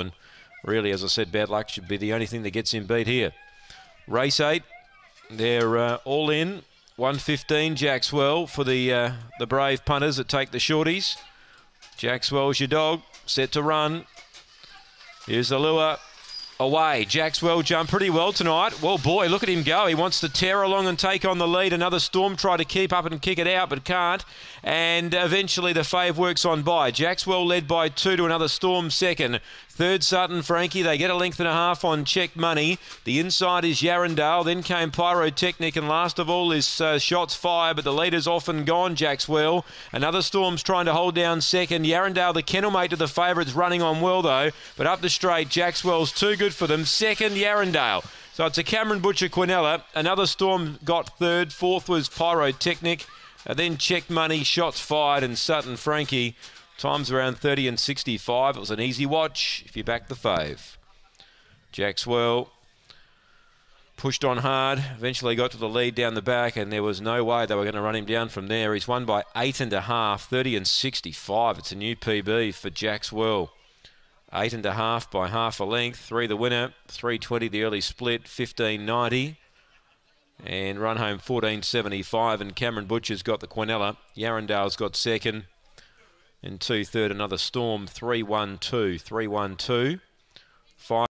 and really, as I said, bad luck should be the only thing that gets him beat here. Race eight, they're uh, all in. 115 Jackswell for the uh, the brave punters that take the shorties. Jackswell's your dog, set to run. Here's the lure away. Jackswell jumped pretty well tonight. Well, boy, look at him go. He wants to tear along and take on the lead. Another Storm try to keep up and kick it out, but can't. And eventually the fave works on by. Jackswell led by two to another Storm second. Third, Sutton Frankie. They get a length and a half on check money. The inside is Yarrandale. Then came Pyrotechnic. And last of all is uh, Shots Fire. But the leader's off and gone, Jackswell. Another Storm's trying to hold down second. Yarrandale, the kennel mate to the favourites, running on well, though. But up the straight, Jackswell's too good for them. Second, Yarrandale. So it's a Cameron Butcher Quinella. Another Storm got third. Fourth was Pyrotechnic. Then Check Money, Shots Fired, and Sutton Frankie. Times around 30 and 65. It was an easy watch if you back the fave. Jackswell pushed on hard, eventually got to the lead down the back, and there was no way they were going to run him down from there. He's won by eight and a half, 30 and 65. It's a new PB for Jackswell. Eight and a half by half a length. Three the winner, 320 the early split, 1590. And run home 1475. And Cameron Butcher's got the Quinella. Yarrandale's got second. In two third, another Storm, 3 1 2, 3 1 2. Five